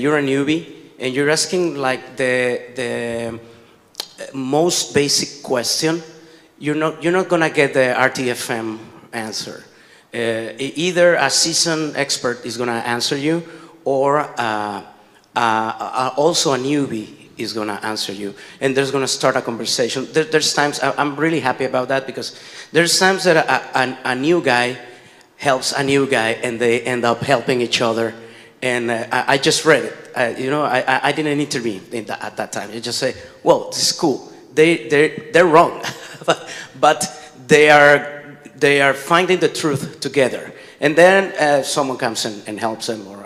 you're a newbie and you're asking like the, the most basic question, you're not, you're not gonna get the RTFM answer. Uh, either a seasoned expert is gonna answer you or uh, uh, uh, also a newbie is gonna answer you and there's gonna start a conversation. There, there's times, I, I'm really happy about that because there's times that a, a, a new guy helps a new guy and they end up helping each other. And uh, I, I just read it. You know, I, I- didn't intervene in that, at that time. I just say, well, this is cool. They, they're, they're wrong, but they are, they are finding the truth together. And then uh, someone comes in and helps them or